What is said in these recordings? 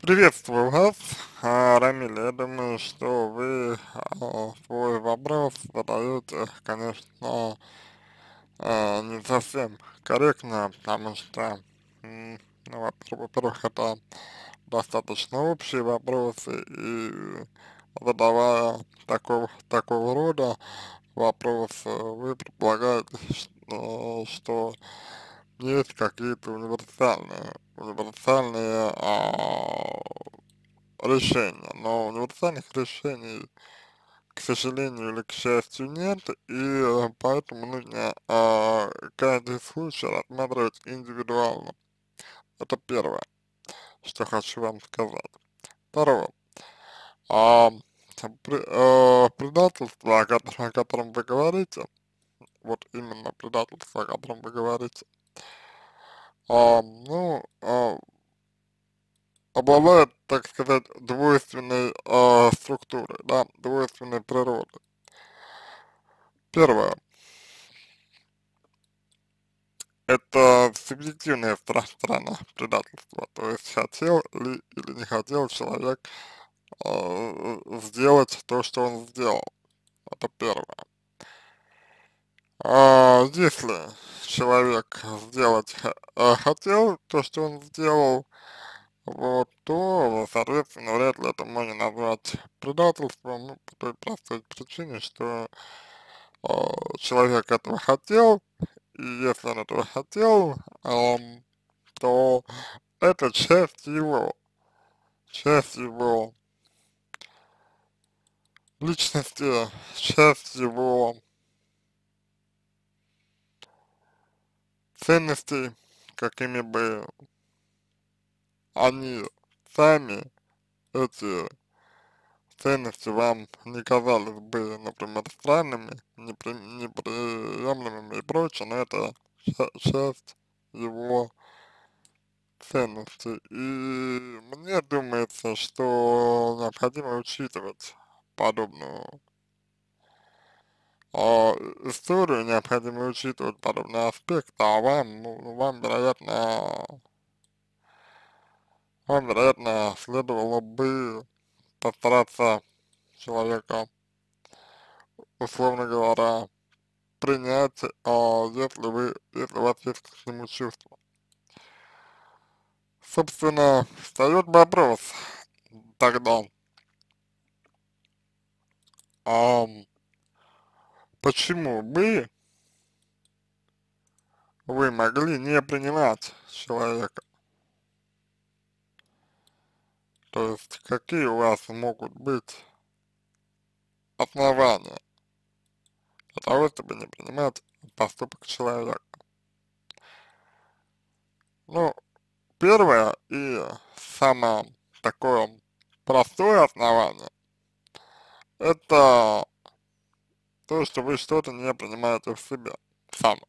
Приветствую вас, а, Рамиль. Я думаю, что вы а, свой вопрос задаете, конечно, а, не совсем корректно, потому что, ну, во-первых, это достаточно общие вопросы, и задавая такого, такого рода вопросы, вы предполагаете, что, что есть какие-то универсальные, универсальные а, решения, но универсальных решений, к сожалению или к счастью, нет, и э, поэтому нужно а, каждый случай рассматривать индивидуально. Это первое, что хочу вам сказать. Второе. А, при, а, предательство, о котором, о котором вы говорите, вот именно предательство, о котором вы говорите, а, ну, а, обладает, так сказать, двойственной э, структурой, да, двойственной природой. Первое. Это субъективная сторона предательства, то есть хотел ли или не хотел человек э, сделать то, что он сделал. Это первое. А если человек сделать э, хотел то, что он сделал, вот, то, соответственно, вряд ли это можно назвать предательством, ну, по той простой причине, что э, человек этого хотел, и если он этого хотел, э, то это часть его, часть его личности, часть его ценностей, какими бы они сами, эти ценности вам не казались бы, например, странными, непри, неприемлемыми и прочее, но это часть его ценностей. И мне думается, что необходимо учитывать подобную а, историю, необходимо учитывать подобные аспекты, а вам, ну, вам, вероятно, вам, вероятно, следовало бы постараться человека, условно говоря, принять, а, если вы, если у вас есть к нему чувства. Собственно, встает вопрос тогда, а, почему бы вы могли не принимать человека? То есть, какие у вас могут быть основания для того, чтобы не принимать поступок человека? Ну, первое и самое такое простое основание, это то, что вы что-то не принимаете в себе, сам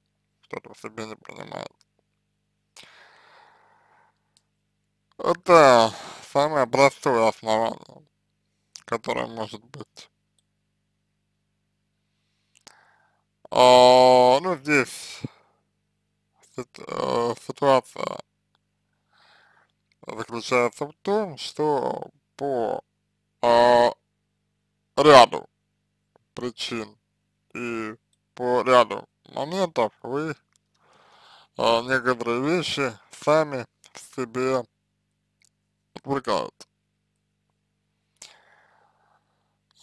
что-то в себе не принимаете. Это самое простое основание, которое может быть. А, ну, здесь э, ситуация заключается в том, что по а, ряду причин и по ряду моментов вы а, некоторые вещи сами в себе отвлекают.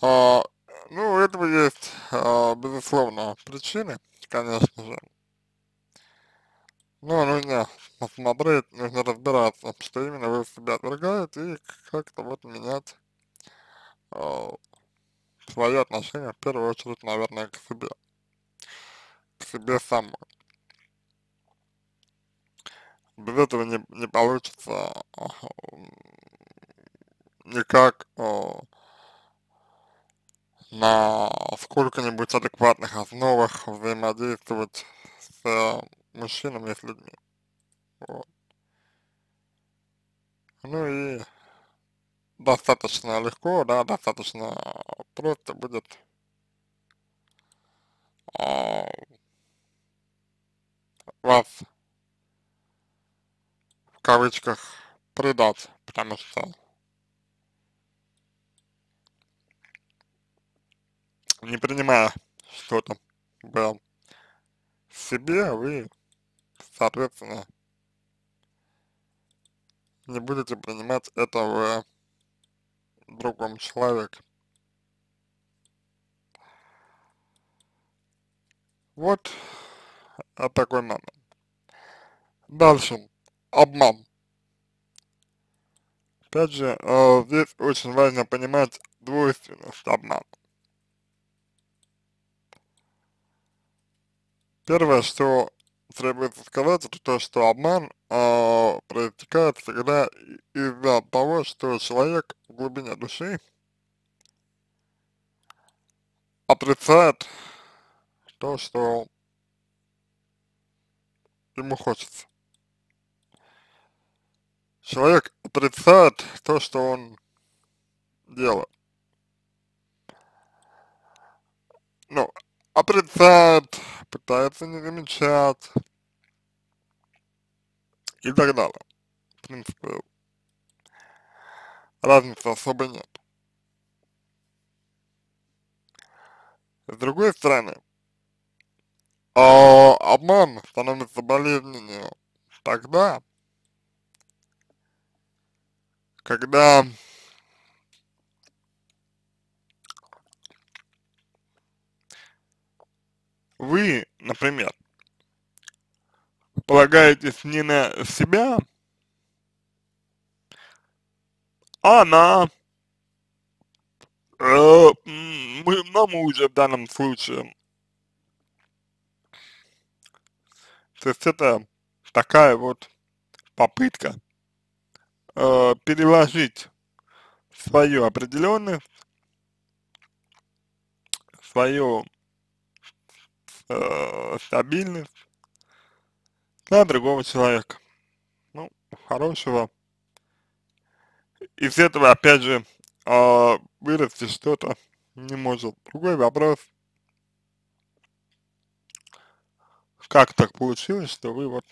А, ну, у этого есть, а, безусловно, причины, конечно же. Но нужно посмотреть, нужно разбираться, что именно вы в себя отвергаете, и как-то вот менять а, отношения, в первую очередь, наверное, к себе. К себе самой. Без этого не, не получится никак о, на сколько-нибудь адекватных основах взаимодействовать с э, мужчинами и с людьми. Вот. Ну и достаточно легко, да, достаточно просто будет а, вас в кавычках предать, потому что не принимая что-то в себе, вы, соответственно, не будете принимать это в другом человеке. Вот а такой момент. Дальше. Обман. Опять же, э, здесь очень важно понимать двойственность обмана. Первое, что требуется сказать, это то, что обман э, проистекает всегда из-за того, что человек в глубине души отрицает то, что ему хочется. Человек отрицает то, что он делает. Ну, отрицает, пытается не замечать и так далее. В принципе, разницы особо нет. С другой стороны, а, обман становится болезненнее тогда, когда вы, например, полагаетесь не на себя, а на э, на мужа в данном случае. То есть это такая вот попытка э, переложить свою определенность, свою э, стабильность на другого человека. Ну, хорошего. Из этого, опять же, э, вырасти что-то не может. Другой вопрос, как так получилось, что вы вот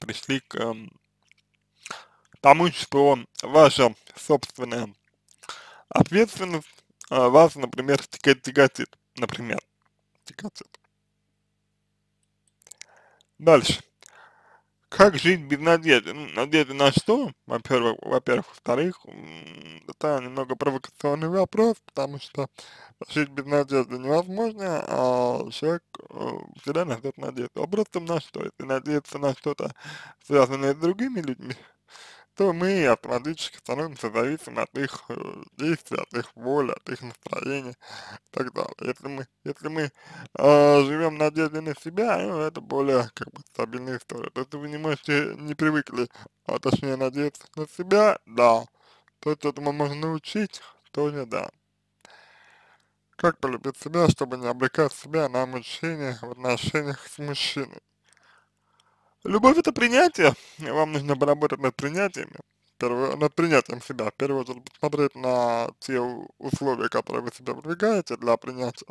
пришли к э, тому, что ваша собственная ответственность э, вас, например, тяготит, например, тяготит. Дальше. Как жить без надежды? Ну, надежды на что? Во-первых, во-первых, во-вторых, это немного провокационный вопрос, потому что жить без надежды невозможно, а человек э, всегда найдет надежду. Вопрос в том, на что? Если надеяться на что-то, связанное с другими людьми, то мы автоматически становимся зависимы от их э, действий, от их воли, от их настроения и так далее. Если мы, если мы э, живем в надежде на себя, ну, это более как бы стабильная история. То есть вы не можете, не привыкли, а точнее надеяться на себя, да. То есть этому можно научить, тоже да. Как полюбить себя, чтобы не обрекать себя на мучения в отношениях с мужчиной? Любовь это принятие, вам нужно поработать над принятиями, первое, над принятием себя, в первую очередь посмотреть на те условия, которые вы себе продвигаете для принятия.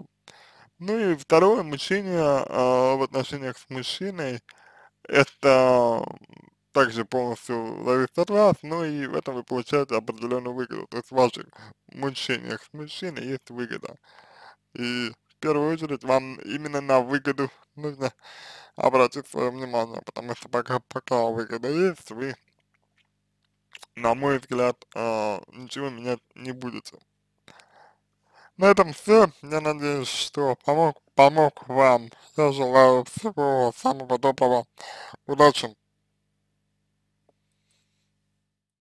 Ну и второе, мужчина э, в отношениях с мужчиной, это также полностью зависит от вас, но и в этом вы получаете определенную выгоду, то есть в ваших мучениях с мужчиной есть выгода. И первую очередь вам именно на выгоду нужно обратить свое внимание, потому что пока, пока выгода есть, вы, на мой взгляд, э, ничего менять не будете. На этом все. Я надеюсь, что помог, помог вам. Я желаю всего самого доброго. Удачи!